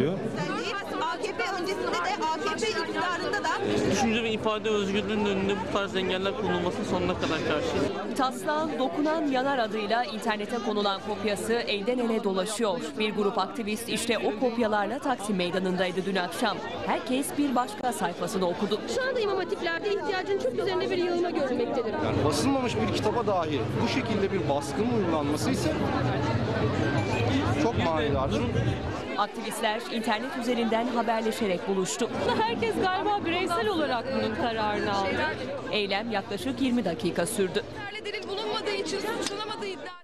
bekliyor. AKP öncesinde de AKP iktidarında da Düşünce ve ifade özgürlüğünün önünde bu tarz engeller konulmasına sonuna kadar karşıyız. Taslağın Dokunan Yanar adıyla internete konulan kopyası elden ele dolaşıyor. Bir grup aktivist işte o kopyalarla Taksim Meydanı'ndaydı dün akşam. Herkes bir başka sayfasını okudu. Şu anda imam hatiplerde ihtiyacın çok üzerinde bir yığılma görülmektedir. Yani basılmamış bir kitaba dahi bu şekilde bir baskının uygulanması ise manidardır. Aktivistler internet üzerinden haberleşerek buluştu. Herkes galiba bireysel olarak bunun kararını aldı. Eylem yaklaşık 20 dakika sürdü. bulunmadığı için suçlanamadığı iddia